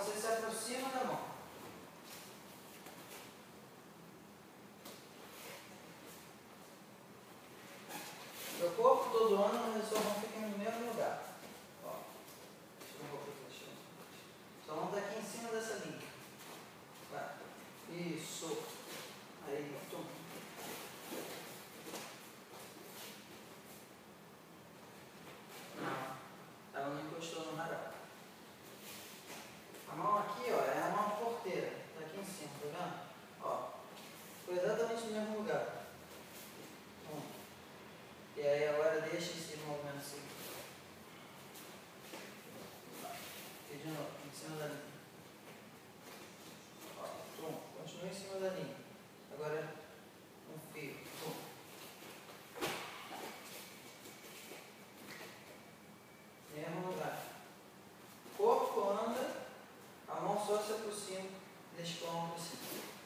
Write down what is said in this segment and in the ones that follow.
Então, você se aproxima da tá mão. neste ponto Senhor.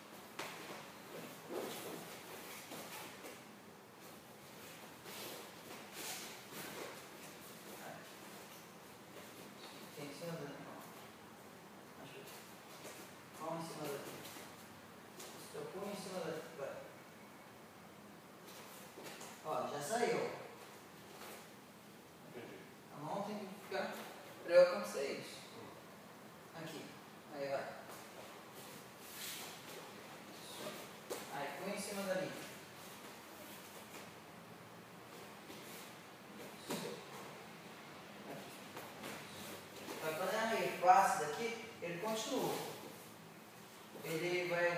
ali. Vai fazer um repasse daqui, ele continua. Ele vai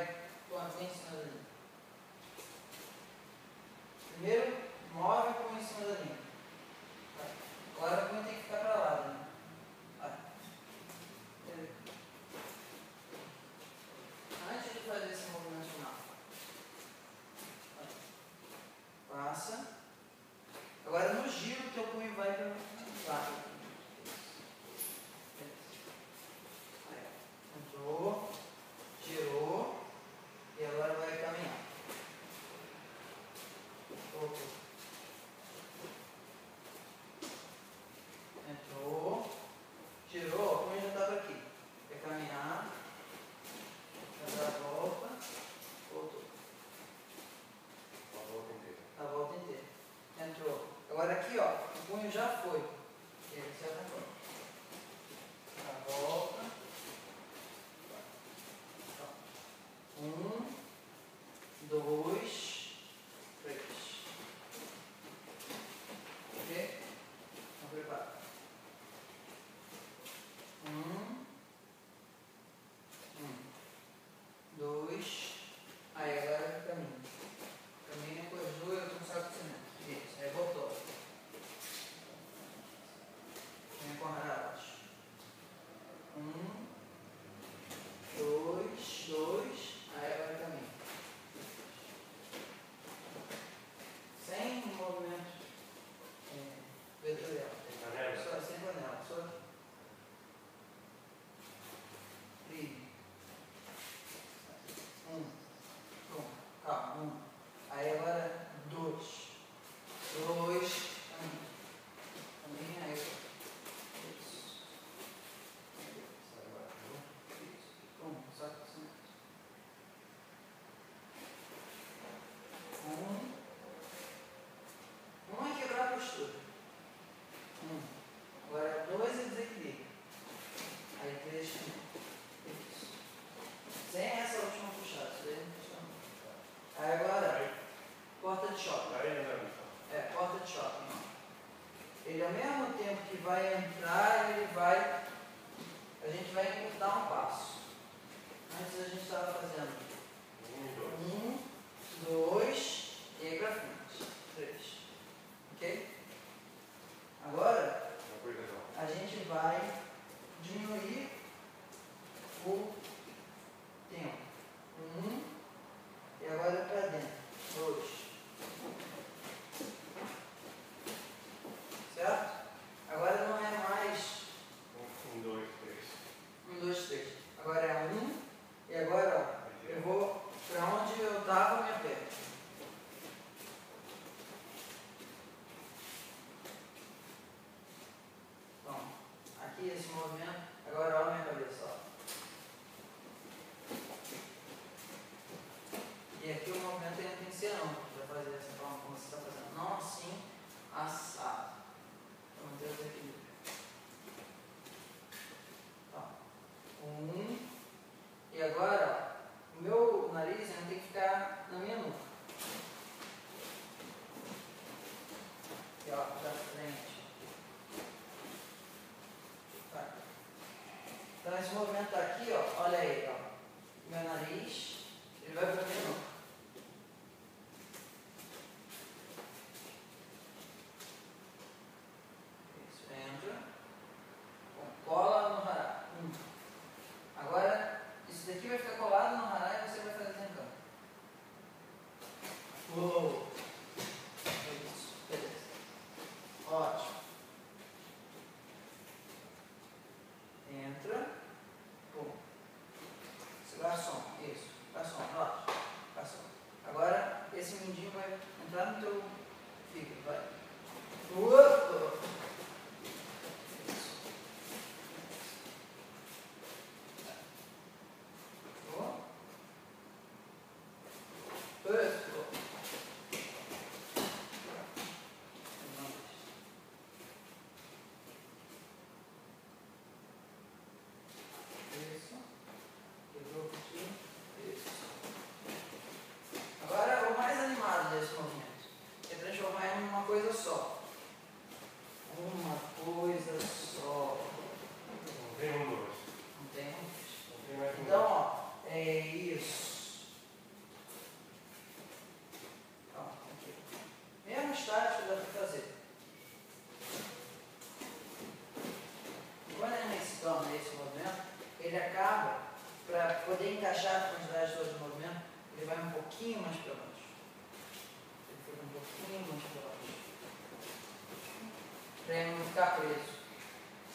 ficar preso.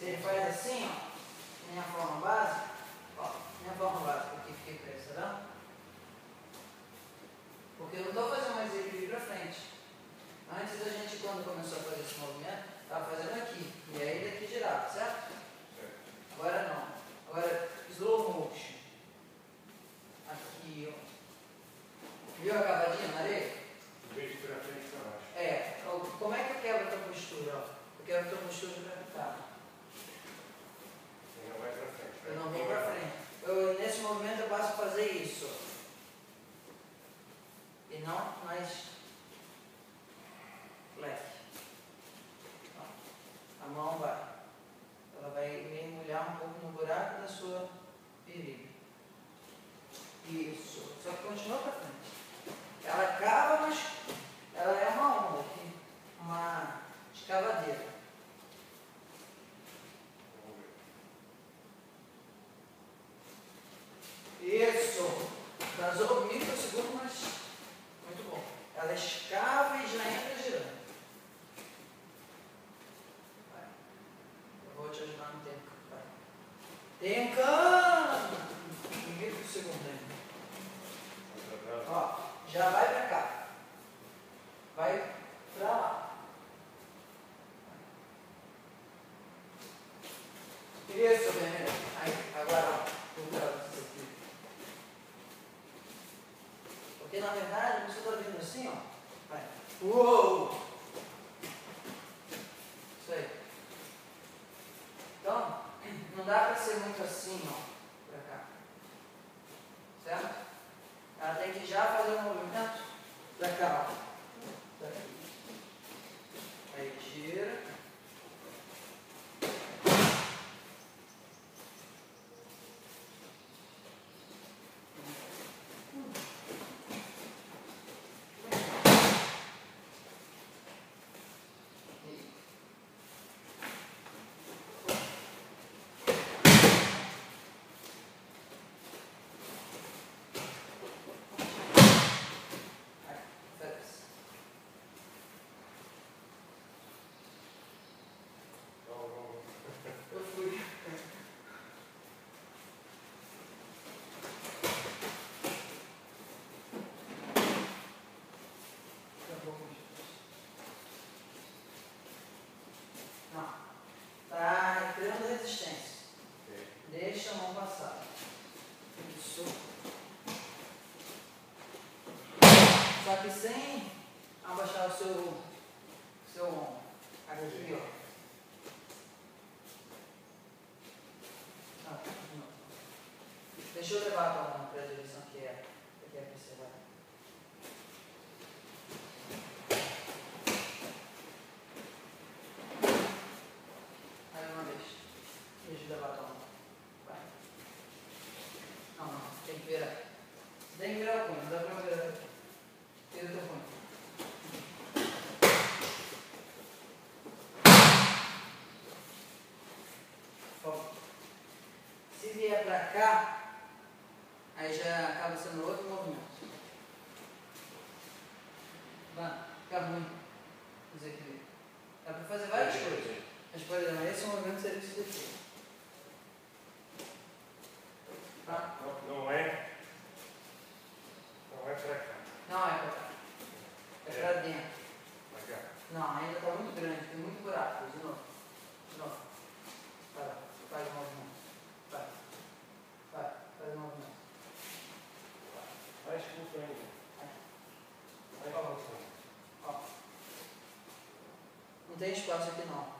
Ele faz assim, ó. Isso mesmo. Aí, agora, mudando. Porque na verdade, você está vendo assim, ó. Vai. Uou! tem espaço aqui não.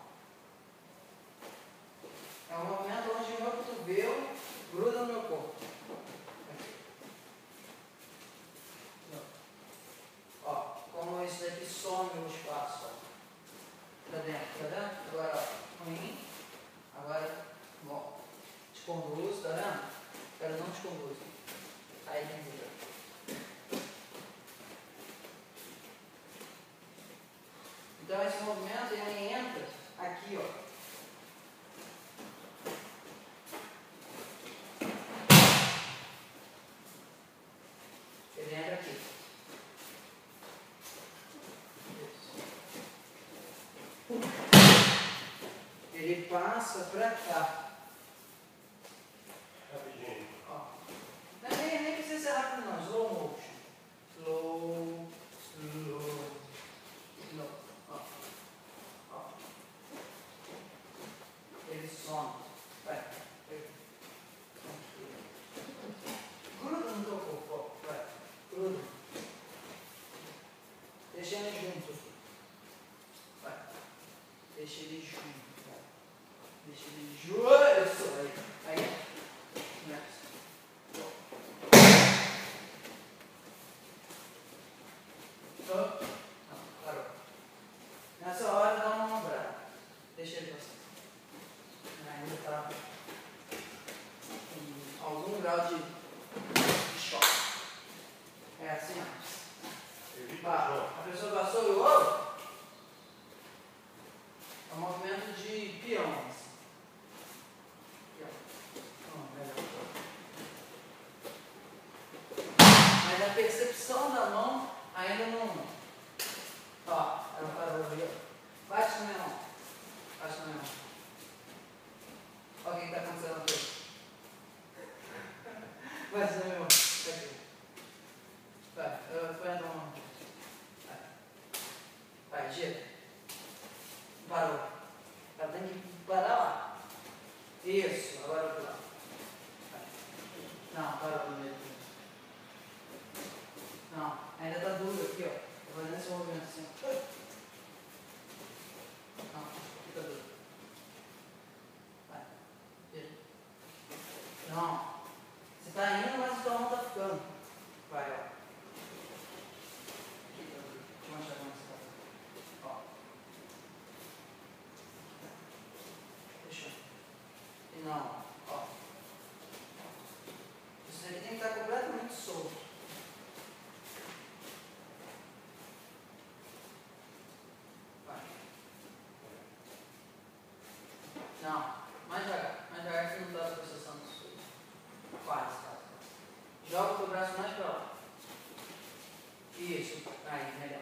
nossa branca foot. の世界のマジと Isso, aí, melhor.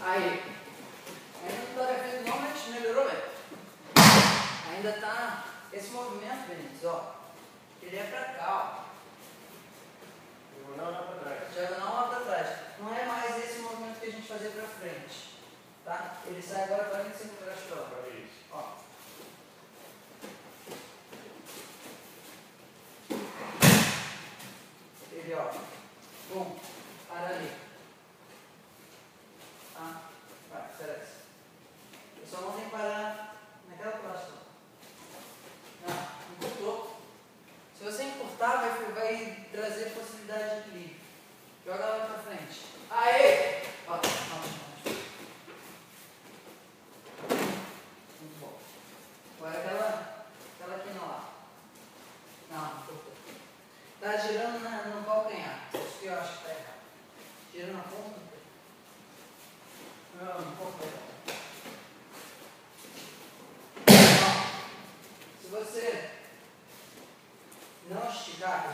Aí. Ainda não está definido não, mas melhorou velho. Ainda está. Esse movimento, Vinícius, ó. Ele é para cá, ó. Diagonal lá para trás. Diagonal lá para trás. Não é mais esse movimento que a gente fazia para frente. Tá? Ele sai agora 45 graus de hora.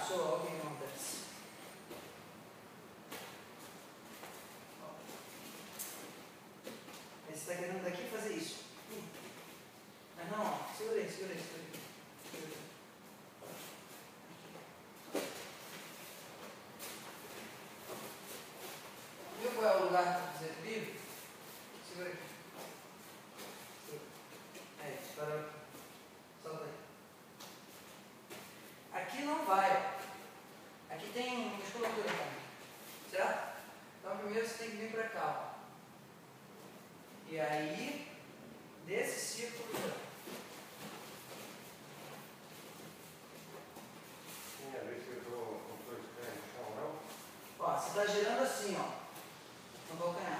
so okay, you know this. Esse está querendo daqui fazer isso. Mas não, segura aí, segura aí, segura aí. Viu qual é o lugar que você vive? Segura aqui. É, espera. Solta aí. Aqui não vai, ó. primeiro você tem que vir para cá. Ó. E aí, desse círculo. Vez que eu estou com chão, não? Ó, você está girando assim, ó. No calcanhar.